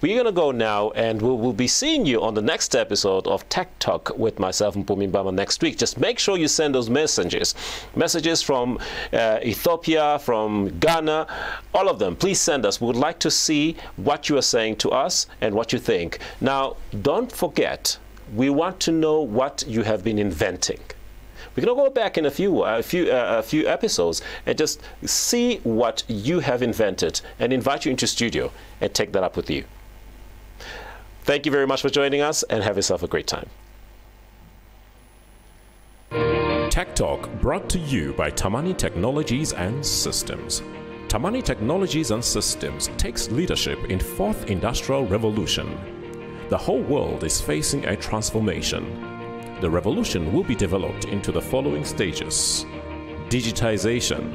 We're going to go now and we'll, we'll be seeing you on the next episode of Tech Talk with myself and Mpumi Mpama next week. Just make sure you send those messages. Messages from uh, Ethiopia, from Ghana, all of them. Please send us. We would like to see what you are saying to us and what you think. Now, don't forget, we want to know what you have been inventing. We're going to go back in a few a few uh, a few episodes and just see what you have invented and invite you into studio and take that up with you. Thank you very much for joining us and have yourself a great time. Tech Talk brought to you by Tamani Technologies and Systems. Tamani Technologies and Systems takes leadership in fourth industrial revolution. The whole world is facing a transformation. The revolution will be developed into the following stages: digitization,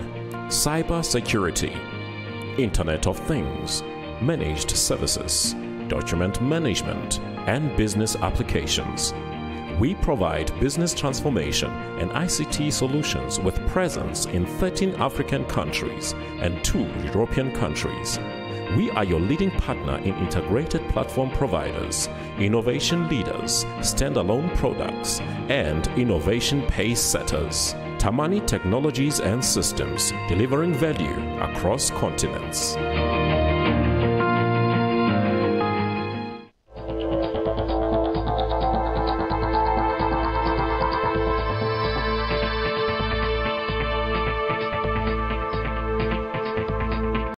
cyber security, Internet of Things, managed services, document management, and business applications. We provide business transformation and ICT solutions with presence in 13 African countries and two European countries. We are your leading partner in integrated platform providers, innovation leaders, standalone products, and innovation pace setters. Tamani Technologies and Systems, delivering value across continents.